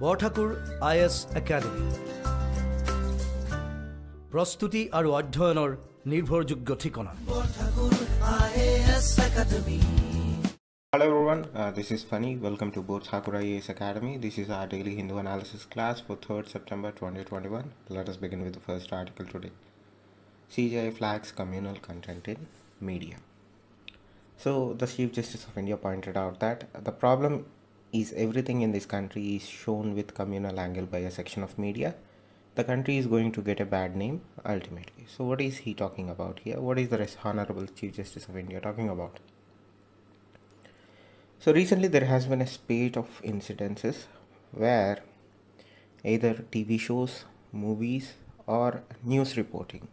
Borthakur I S academy প্ৰস্তুতি আৰু অধ্যয়নৰ নিৰ্ভৰযোগ্য ঠিকনা Hello everyone, uh, this is Fani. Welcome to Borthakur's IAS Academy. This is our daily Hindu analysis class for 3rd September 2021. Let us begin with the first article today. CJI flags communal content in media. So the Chief Justice of India pointed out that the problem is everything in this country is shown with communal angle by a section of media. The country is going to get a bad name ultimately. So, what is he talking about here? What is the Honorable Chief Justice of India talking about? So recently there has been a spate of incidences where either TV shows, movies, or news reporting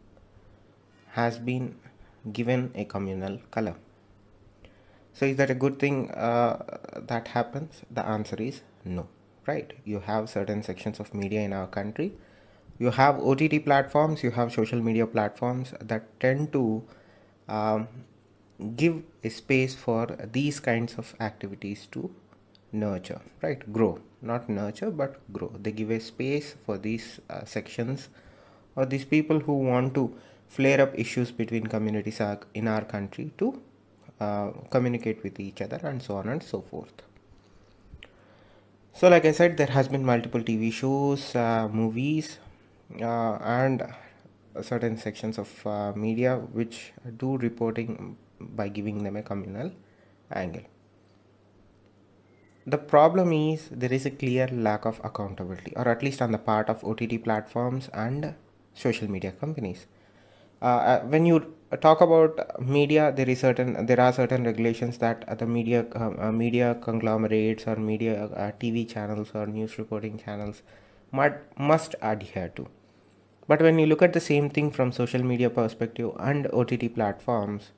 has been given a communal color. So is that a good thing uh, that happens? The answer is no. Right? You have certain sections of media in our country. You have OTT platforms. You have social media platforms that tend to um, give a space for these kinds of activities to nurture right grow not nurture but grow they give a space for these uh, sections or these people who want to flare up issues between communities in our country to uh, communicate with each other and so on and so forth. So like i said there has been multiple tv shows uh, movies uh, and certain sections of uh, media which do reporting by giving them a communal angle. The problem is there is a clear lack of accountability or at least on the part of ott platforms and social media companies uh, uh, when you talk about media there is certain there are certain regulations that uh, the media uh, uh, media conglomerates or media uh, tv channels or news reporting channels must, must adhere to. But when you look at the same thing from social media perspective and ott platforms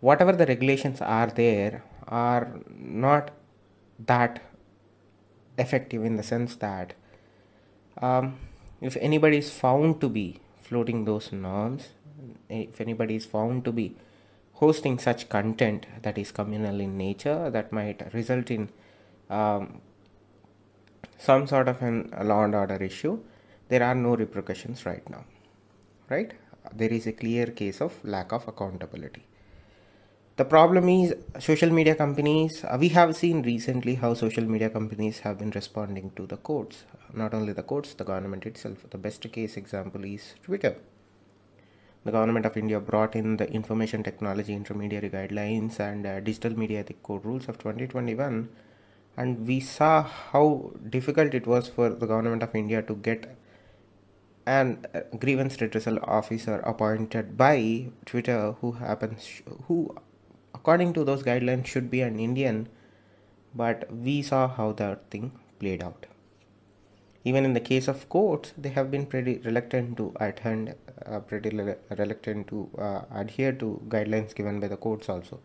whatever the regulations are there are not that effective in the sense that um, if anybody is found to be floating those norms if anybody is found to be hosting such content that is communal in nature that might result in um, some sort of an law and order issue there are no repercussions right now right? There is a clear case of lack of accountability. The problem is social media companies uh, we have seen recently how social media companies have been responding to the courts not only the courts the government itself. The best case example is twitter the government of india brought in the information technology intermediary guidelines and uh, digital media ethic code rules of 2021 and we saw how difficult it was for the government of india to get an uh, grievance redressal officer appointed by twitter who happens who according to those guidelines should be an indian. But we saw how that thing played out. Even in the case of courts they have been pretty reluctant to attend uh, pretty reluctant to uh, adhere to guidelines given by the courts also.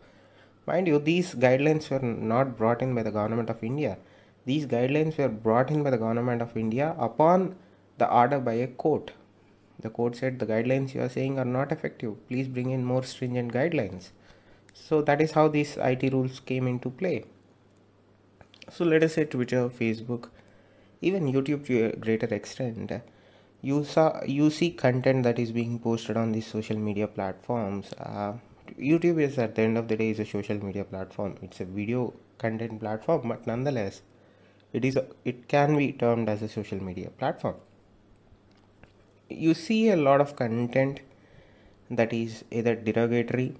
Mind you these guidelines were not brought in by the government of india. These guidelines were brought in by the government of india upon the order by a court. The court said the guidelines you are saying are not effective. Please bring in more stringent guidelines. So that is how these it rules came into play. So let us say twitter facebook even youtube to a greater extent you saw you see content that is being posted on these social media platforms uh, youtube is at the end of the day is a social media platform. It's a video content platform but nonetheless it is a, it can be termed as a social media platform. You see a lot of content that is either derogatory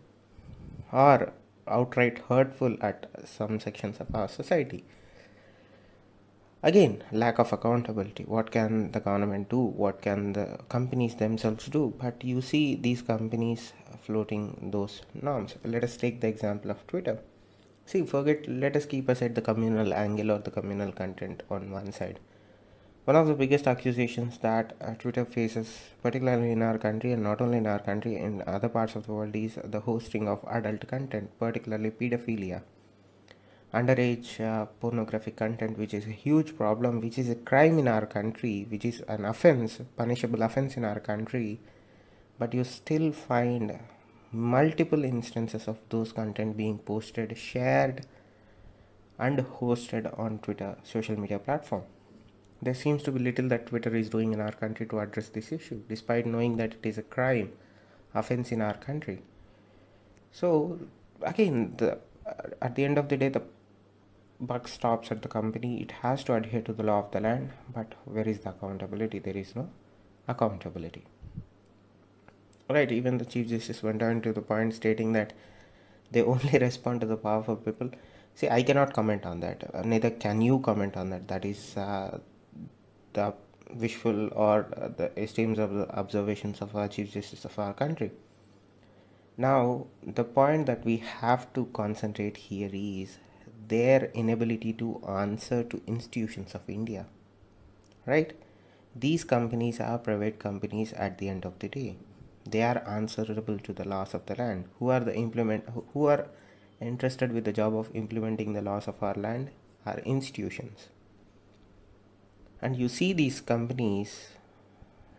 or outright hurtful at some sections of our society again lack of accountability. What can the government do? What can the companies themselves do? But you see these companies floating those norms. Let us take the example of twitter. See forget let us keep aside the communal angle or the communal content on one side. One of the biggest accusations that uh, Twitter faces, particularly in our country and not only in our country, in other parts of the world, is the hosting of adult content, particularly pedophilia, underage uh, pornographic content, which is a huge problem, which is a crime in our country, which is an offense, punishable offense in our country. But you still find multiple instances of those content being posted, shared, and hosted on Twitter social media platform there seems to be little that Twitter is doing in our country to address this issue, despite knowing that it is a crime, offense in our country. So, again, the, at the end of the day, the buck stops at the company. It has to adhere to the law of the land, but where is the accountability? There is no accountability. Right, even the Chief Justice went on to the point stating that they only respond to the powerful people. See, I cannot comment on that. Uh, neither can you comment on that. That is uh, the wishful or uh, the esteems of the observations of our Chief Justice of our country. Now, the point that we have to concentrate here is their inability to answer to institutions of India. Right? These companies are private companies at the end of the day. They are answerable to the laws of the land. Who are the implement who are interested with the job of implementing the laws of our land are institutions and you see these companies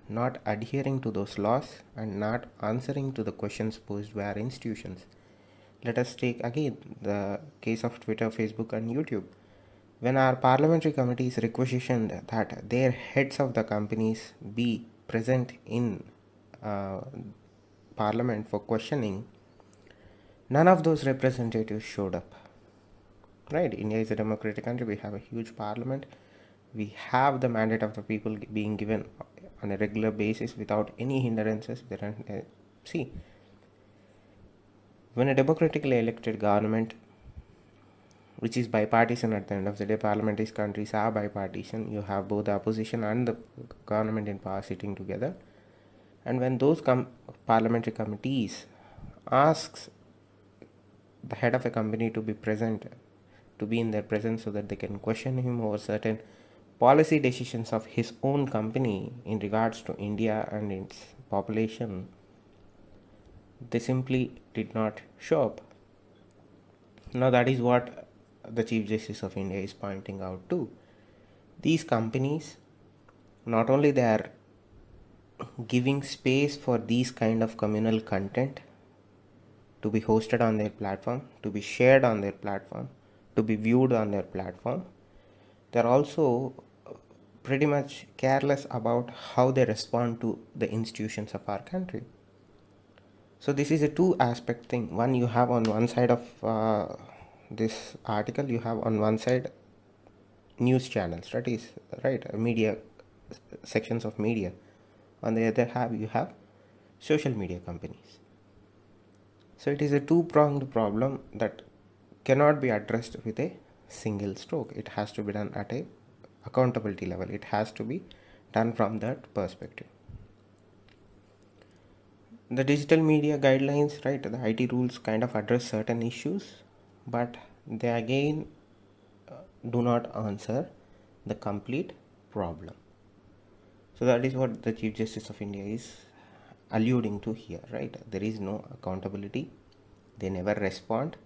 not adhering to those laws and not answering to the questions posed by our institutions. Let us take again the case of Twitter, Facebook, and YouTube. When our parliamentary committees requisitioned that their heads of the companies be present in uh, parliament for questioning, none of those representatives showed up. Right? India is a democratic country, we have a huge parliament we have the mandate of the people being given on a regular basis without any hindrances there are, uh, see when a democratically elected government which is bipartisan at the end of the day parliamentary countries are bipartisan. You have both the opposition and the government in power sitting together. And when those com- parliamentary committees asks the head of a company to be present to be in their presence so that they can question him over certain policy decisions of his own company in regards to India and its population, they simply did not show up. Now, that is what the Chief Justice of India is pointing out too. These companies, not only they are giving space for these kind of communal content to be hosted on their platform, to be shared on their platform, to be viewed on their platform, they're also pretty much careless about how they respond to the institutions of our country so this is a two aspect thing. One you have on one side of uh, this article you have on one side news channels that is right media sections of media. On the other hand you have social media companies. So it is a two pronged problem that cannot be addressed with a single stroke. It has to be done at a accountability level. It has to be done from that perspective the digital media guidelines right the it rules kind of address certain issues but they again uh, do not answer the complete problem. So that is what the chief justice of india is alluding to here right? There is no accountability. They never respond.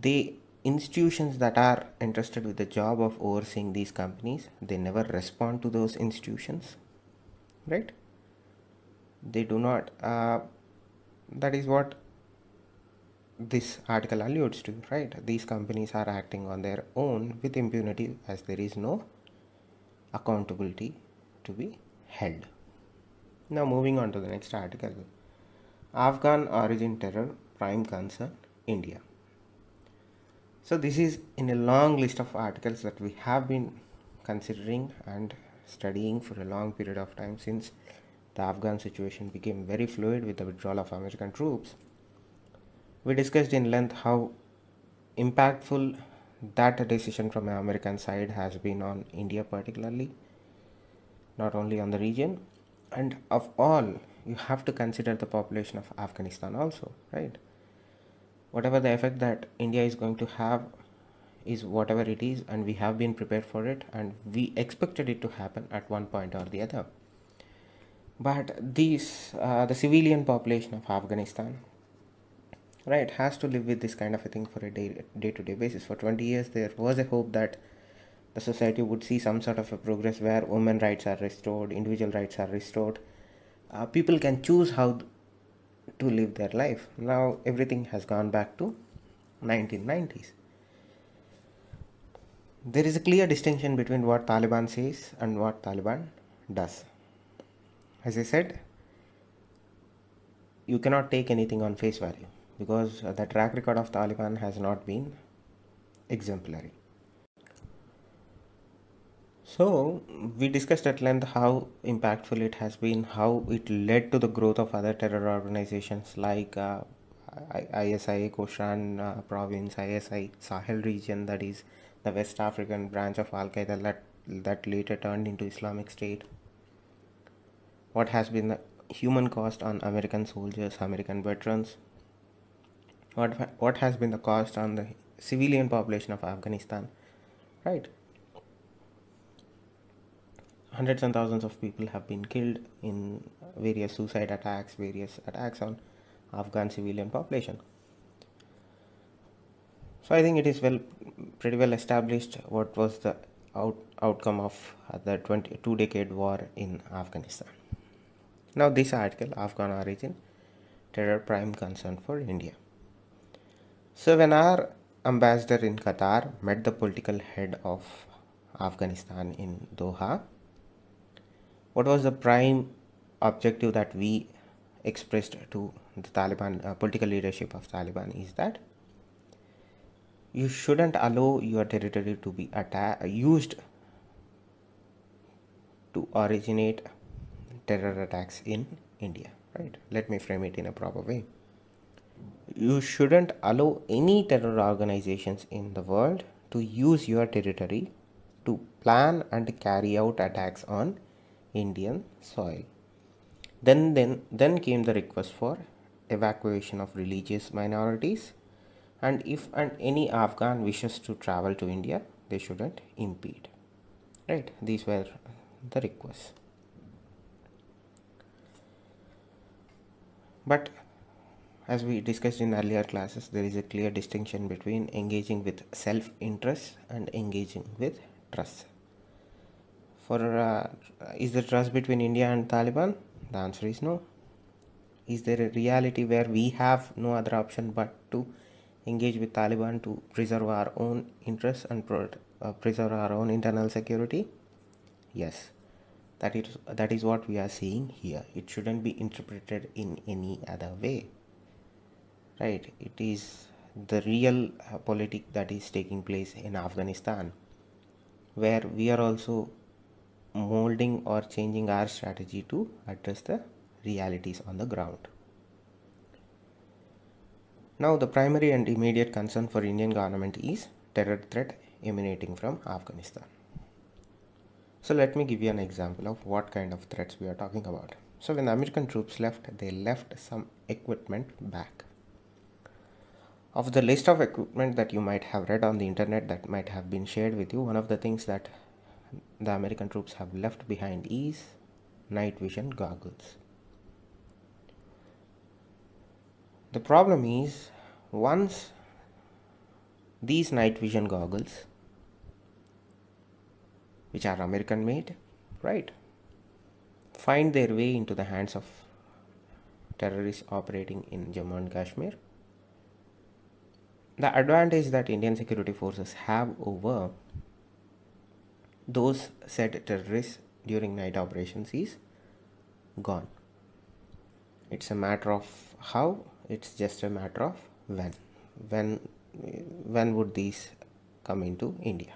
The institutions that are interested with the job of overseeing these companies they never respond to those institutions right they do not uh, that is what this article alludes to right? These companies are acting on their own with impunity as there is no accountability to be held. Now moving on to the next article. Afghan origin terror prime concern india. So this is in a long list of articles that we have been considering and studying for a long period of time since the Afghan situation became very fluid with the withdrawal of American troops. We discussed in length how impactful that decision from the American side has been on India particularly, not only on the region, and of all, you have to consider the population of Afghanistan also, right? whatever the effect that India is going to have is whatever it is, and we have been prepared for it, and we expected it to happen at one point or the other. But these, uh, the civilian population of Afghanistan, right, has to live with this kind of a thing for a day day to day basis. For 20 years, there was a hope that the society would see some sort of a progress where women rights are restored, individual rights are restored. Uh, people can choose how to live their life. Now everything has gone back to 1990s. there is a clear distinction between what Taliban says and what Taliban does. As I said, you cannot take anything on face value because the track record of Taliban has not been exemplary. So, we discussed at length how impactful it has been, how it led to the growth of other terror organizations like uh, ISI, Khorasan uh, province, ISI, Sahel region, that is the West African branch of Al Qaeda that, that later turned into Islamic State. What has been the human cost on American soldiers, American veterans? What, what has been the cost on the civilian population of Afghanistan? Right? Hundreds and thousands of people have been killed in various suicide attacks, various attacks on Afghan civilian population. So I think it is well, pretty well established what was the out, outcome of the 22 decade war in Afghanistan. Now this article, Afghan origin, terror prime concern for India. So when our ambassador in Qatar met the political head of Afghanistan in Doha, what was the prime objective that we expressed to the Taliban uh, political leadership of Taliban is that you shouldn't allow your territory to be used to originate terror attacks in India. Right? Let me frame it in a proper way. You shouldn't allow any terror organizations in the world to use your territory to plan and carry out attacks on Indian soil. Then, then, then came the request for evacuation of religious minorities and if and any Afghan wishes to travel to India, they shouldn't impede. Right? These were the requests. But as we discussed in earlier classes, there is a clear distinction between engaging with self interest and engaging with trust. For uh, is the trust between India and Taliban? The answer is no. Is there a reality where we have no other option but to engage with Taliban to preserve our own interests and uh, preserve our own internal security? Yes, that is that is what we are seeing here. It shouldn't be interpreted in any other way. Right? It is the real uh, politic that is taking place in Afghanistan, where we are also molding or changing our strategy to address the realities on the ground. Now the primary and immediate concern for Indian government is terror threat emanating from Afghanistan. So let me give you an example of what kind of threats we are talking about. So when the American troops left, they left some equipment back. Of the list of equipment that you might have read on the internet that might have been shared with you, one of the things that the American troops have left behind is night vision goggles. The problem is once these night vision goggles, which are American made, right, find their way into the hands of terrorists operating in Jammu and Kashmir, the advantage that Indian security forces have over those said terrorists during night operations is gone. It's a matter of how, it's just a matter of when. When when would these come into India?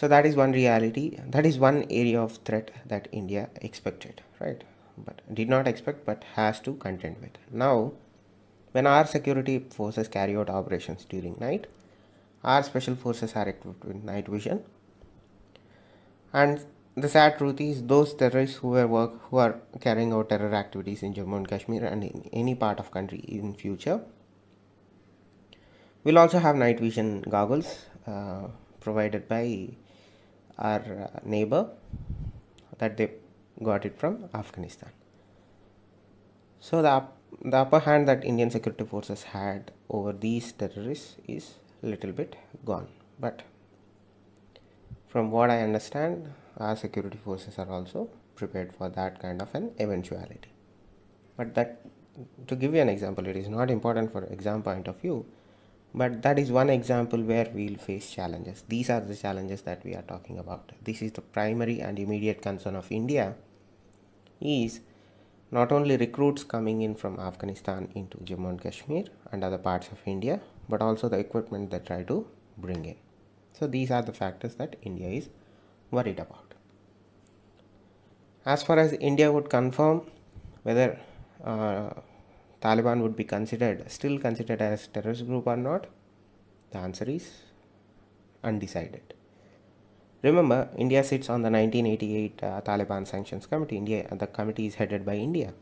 So that is one reality. That is one area of threat that India expected, right? But did not expect, but has to contend with. Now, when our security forces carry out operations during night, our special forces are equipped with night vision and the sad truth is those terrorists who are work who are carrying out terror activities in Jammu and Kashmir and in any part of country in future will also have night vision goggles uh, provided by our uh, neighbor that they got it from Afghanistan. So the the upper hand that Indian security forces had over these terrorists is a little bit gone, but from what I understand, our security forces are also prepared for that kind of an eventuality. But that, to give you an example, it is not important for exam point of view, but that is one example where we'll face challenges. These are the challenges that we are talking about. This is the primary and immediate concern of india is not only recruits coming in from afghanistan into jammu and kashmir and other parts of india but also the equipment they try to bring in. So these are the factors that india is worried about. As far as india would confirm whether uh, Taliban would be considered still considered as terrorist group or not? The answer is undecided. Remember, India sits on the 1988 uh, Taliban Sanctions Committee. India, the committee is headed by India.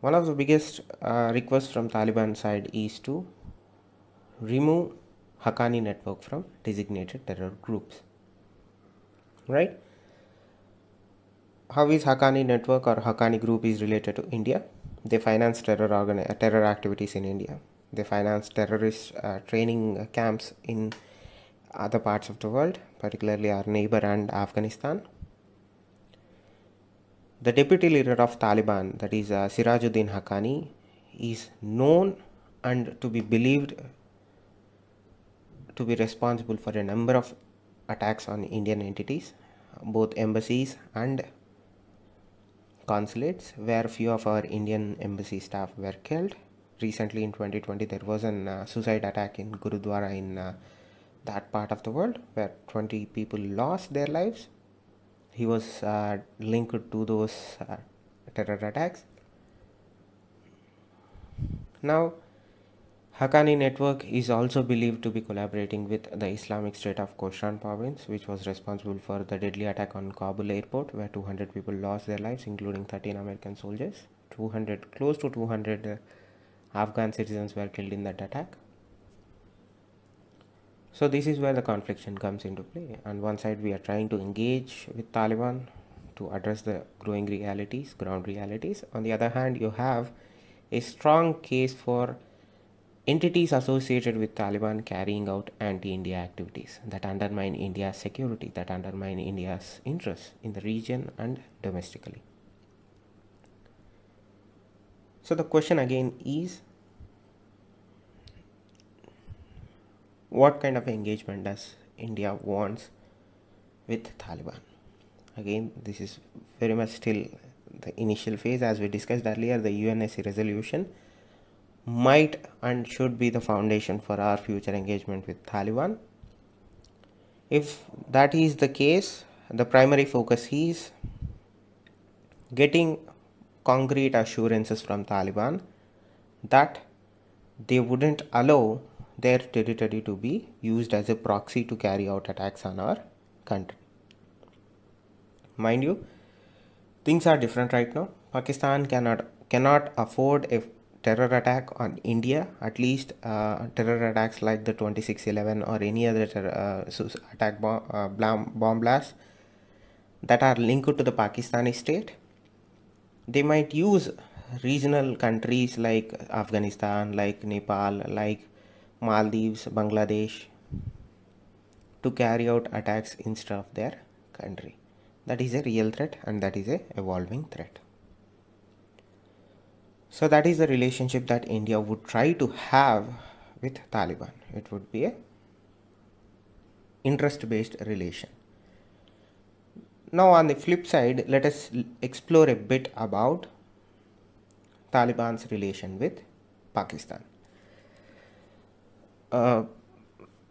One of the biggest uh, requests from Taliban side is to remove Haqqani network from designated terror groups. Right? How is Haqqani network or Haqqani group is related to India? They finance terror organ- uh, terror activities in India. They finance terrorist uh, training camps in other parts of the world, particularly our neighbor and Afghanistan. The deputy leader of Taliban, that is uh, Sirajuddin Haqqani, is known and to be believed to be responsible for a number of attacks on Indian entities, both embassies and consulates where few of our Indian embassy staff were killed. Recently in 2020 there was a uh, suicide attack in Gurudwara in uh, that part of the world where 20 people lost their lives. He was uh, linked to those uh, terror attacks. Now Haqqani network is also believed to be collaborating with the Islamic State of Khorasan province, which was responsible for the deadly attack on Kabul airport, where 200 people lost their lives, including 13 American soldiers. 200, close to 200 uh, Afghan citizens were killed in that attack. So this is where the confliction comes into play. On one side, we are trying to engage with Taliban to address the growing realities, ground realities. On the other hand, you have a strong case for entities associated with Taliban carrying out anti-India activities that undermine India's security, that undermine India's interests in the region and domestically. So the question again is what kind of engagement does India wants with Taliban? Again, this is very much still the initial phase as we discussed earlier, the UNSC resolution might and should be the foundation for our future engagement with Taliban. If that is the case, the primary focus is getting concrete assurances from Taliban that they wouldn't allow their territory to be used as a proxy to carry out attacks on our country. Mind you, things are different right now. Pakistan cannot cannot afford a terror attack on India, at least uh, terror attacks like the 2611 or any other terror, uh, attack bomb, uh, bomb blasts that are linked to the Pakistani state, they might use regional countries like Afghanistan, like Nepal, like Maldives, Bangladesh to carry out attacks instead of their country. That is a real threat and that is a evolving threat. So that is the relationship that India would try to have with Taliban. It would be a interest based relation. Now on the flip side, let us explore a bit about Taliban's relation with Pakistan. Uh,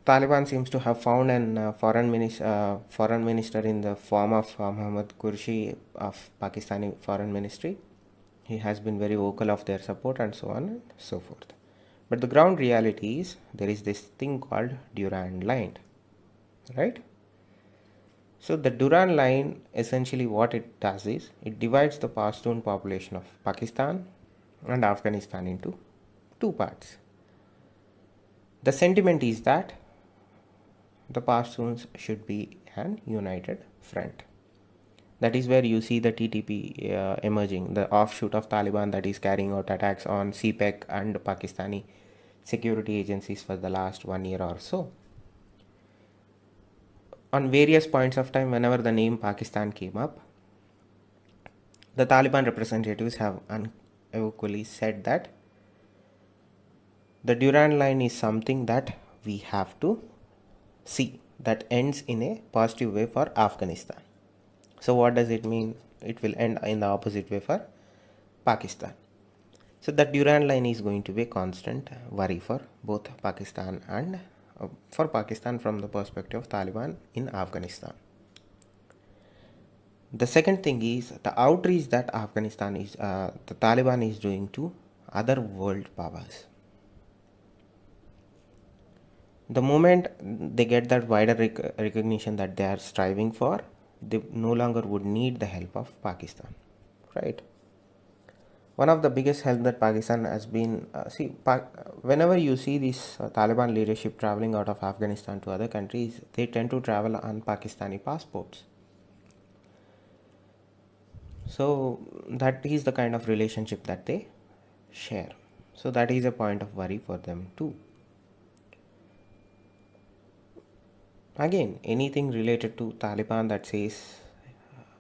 Taliban seems to have found an uh, foreign, minister, uh, foreign minister in the form of uh, Muhammad Qureshi of Pakistani Foreign Ministry he has been very vocal of their support and so on and so forth. But the ground reality is there is this thing called durand line right? So the durand line essentially what it does is it divides the pashtun population of pakistan and afghanistan into two parts. The sentiment is that the pashtuns should be an united front that is where you see the TTP uh, emerging, the offshoot of Taliban that is carrying out attacks on CPEC and Pakistani security agencies for the last one year or so. On various points of time, whenever the name Pakistan came up, the Taliban representatives have unequivocally said that the Durand line is something that we have to see that ends in a positive way for Afghanistan. So, what does it mean? It will end in the opposite way for Pakistan. So, that Durand line is going to be a constant worry for both Pakistan and uh, for Pakistan from the perspective of Taliban in Afghanistan. The second thing is the outreach that Afghanistan is, uh, the Taliban is doing to other world powers the moment they get that wider rec- recognition that they are striving for they no longer would need the help of pakistan right? One of the biggest help that pakistan has been uh, see pa- whenever you see this uh, taliban leadership traveling out of afghanistan to other countries they tend to travel on pakistani passports. So that is the kind of relationship that they share. So that is a point of worry for them too again anything related to taliban that says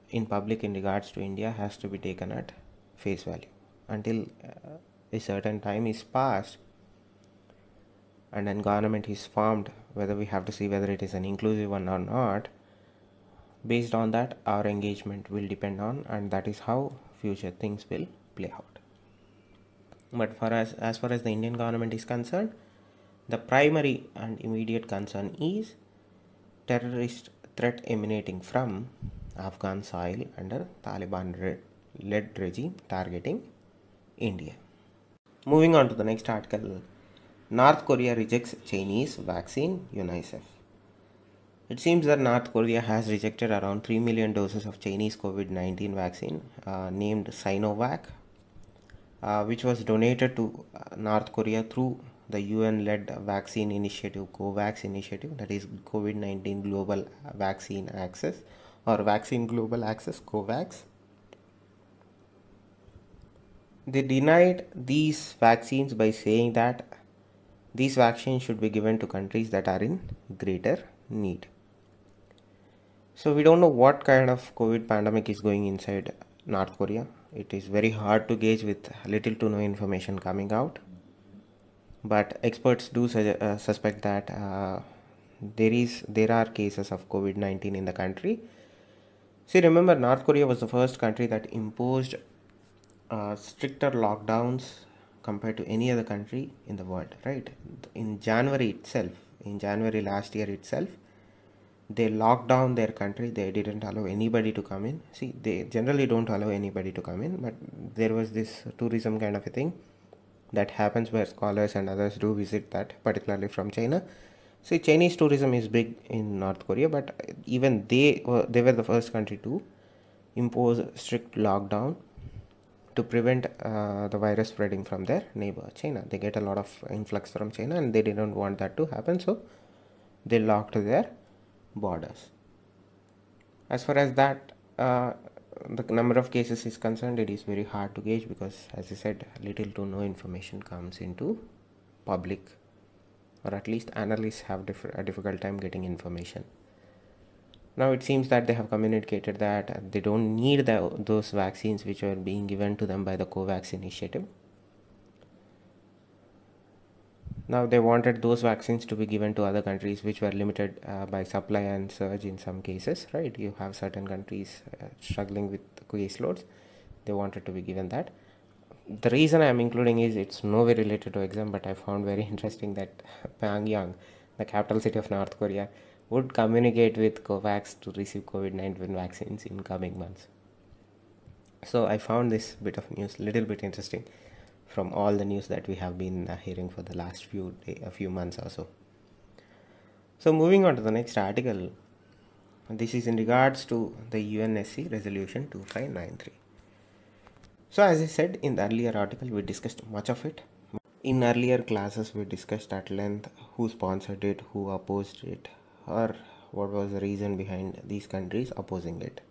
in public in regards to india has to be taken at face value. Until uh, a certain time is passed and then government is formed whether we have to see whether it is an inclusive one or not based on that our engagement will depend on and that is how future things will play out. But for us as far as the indian government is concerned the primary and immediate concern is terrorist threat emanating from Afghan soil under Taliban led regime targeting India. Moving on to the next article North Korea rejects Chinese vaccine, UNICEF. It seems that North Korea has rejected around 3 million doses of Chinese COVID 19 vaccine uh, named Sinovac, uh, which was donated to uh, North Korea through the UN led vaccine initiative, COVAX initiative, that is COVID 19 Global Vaccine Access or Vaccine Global Access, COVAX. They denied these vaccines by saying that these vaccines should be given to countries that are in greater need. So, we don't know what kind of COVID pandemic is going inside North Korea. It is very hard to gauge with little to no information coming out but experts do su- uh, suspect that uh, there is there are cases of covid-19 in the country. See remember north korea was the first country that imposed uh, stricter lockdowns compared to any other country in the world right? In january itself in january last year itself they locked down their country. They didn't allow anybody to come in. See they generally don't allow anybody to come in but there was this tourism kind of a thing that happens where scholars and others do visit that particularly from china. See chinese tourism is big in north korea but even they were they were the first country to impose strict lockdown to prevent uh, the virus spreading from their neighbor china. They get a lot of influx from china and they didn't want that to happen so they locked their borders. As far as that uh, the number of cases is concerned it is very hard to gauge because as i said little to no information comes into public or at least analysts have a difficult time getting information. Now it seems that they have communicated that they don't need the, those vaccines which are being given to them by the covax initiative now they wanted those vaccines to be given to other countries which were limited uh, by supply and surge in some cases right? You have certain countries uh, struggling with case loads they wanted to be given that. The reason i'm including is it's nowhere related to exam but i found very interesting that pyongyang the capital city of north korea would communicate with covax to receive covid-19 vaccines in coming months. So i found this bit of news little bit interesting from all the news that we have been uh, hearing for the last few day, a few months or so. So moving on to the next article, this is in regards to the UNSC resolution 2593. So as I said in the earlier article, we discussed much of it. In earlier classes, we discussed at length who sponsored it, who opposed it, or what was the reason behind these countries opposing it.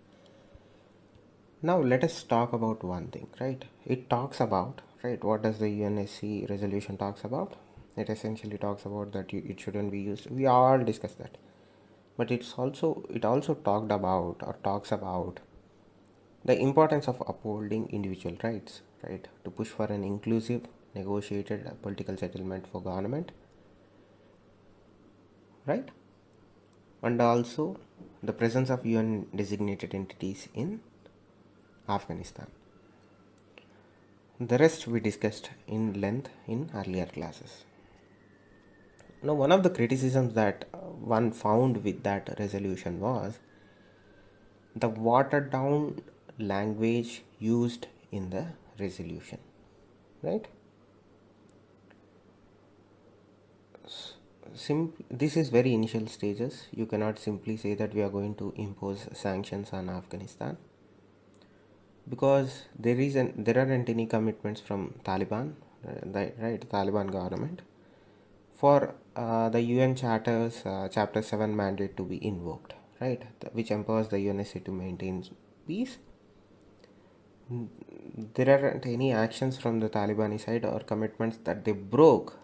Now let us talk about one thing, right? It talks about right what does the UNSC resolution talks about? It essentially talks about that it shouldn't be used. We all discussed that. But it's also it also talked about or talks about the importance of upholding individual rights right? To push for an inclusive negotiated political settlement for government right? And also the presence of UN designated entities in Afghanistan. The rest we discussed in length in earlier classes. Now, one of the criticisms that uh, one found with that resolution was the watered down language used in the resolution, right? This is very initial stages. You cannot simply say that we are going to impose sanctions on Afghanistan because there is an, there aren't any commitments from Taliban, uh, right? Taliban government for uh, the UN charters uh, chapter 7 mandate to be invoked right which empowers the UNSC to maintain peace there aren't any actions from the Taliban side or commitments that they broke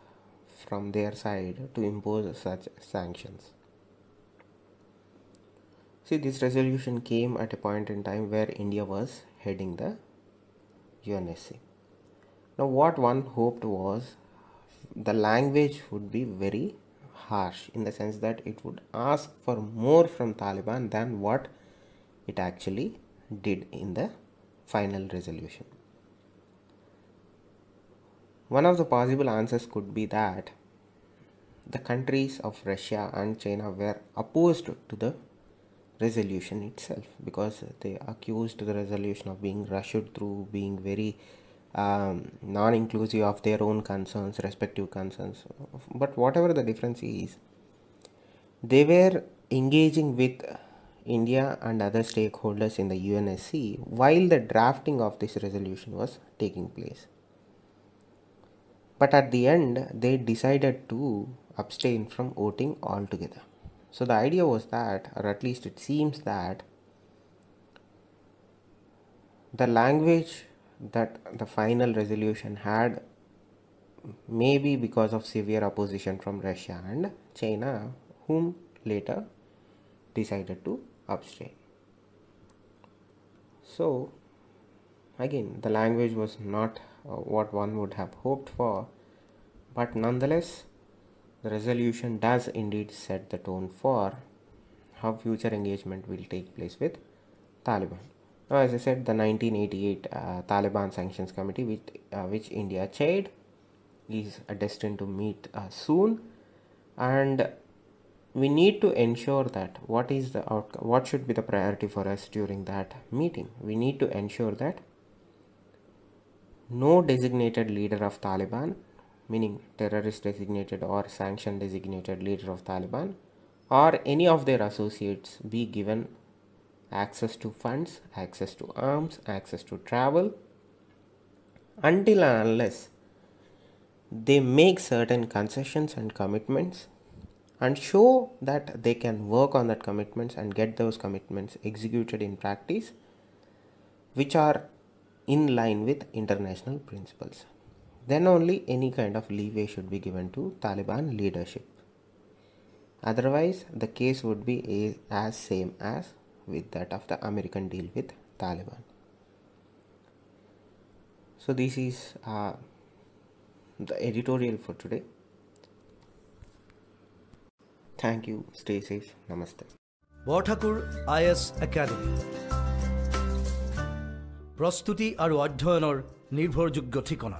from their side to impose such sanctions see this resolution came at a point in time where India was heading the UNSC now what one hoped was the language would be very harsh in the sense that it would ask for more from Taliban than what it actually did in the final resolution. One of the possible answers could be that the countries of Russia and China were opposed to the resolution itself because they accused the resolution of being rushed through, being very um, non-inclusive of their own concerns respective concerns. But whatever the difference is they were engaging with india and other stakeholders in the unsc while the drafting of this resolution was taking place. But at the end they decided to abstain from voting altogether so the idea was that or at least it seems that the language that the final resolution had maybe because of severe opposition from Russia and China, whom later decided to abstain. So, again, the language was not uh, what one would have hoped for, but nonetheless, the resolution does indeed set the tone for how future engagement will take place with Taliban. Now, as I said, the 1988 uh, Taliban Sanctions Committee, which, uh, which India chaired, is destined to meet uh, soon, and we need to ensure that what is the outcome, what should be the priority for us during that meeting. We need to ensure that no designated leader of Taliban, meaning terrorist designated or sanction designated leader of Taliban, or any of their associates be given access to funds, access to arms, access to travel, until and unless they make certain concessions and commitments and show that they can work on that commitments and get those commitments executed in practice which are in line with international principles then only any kind of leeway should be given to taliban leadership otherwise the case would be as same as with that of the American deal with Taliban. So, this is uh, the editorial for today. Thank you. Stay safe. Namaste. Borthakur I S academy প্ৰস্তুতি আৰু অধ্যয়নৰ নির্ভরযোগ্য ঠিকানা।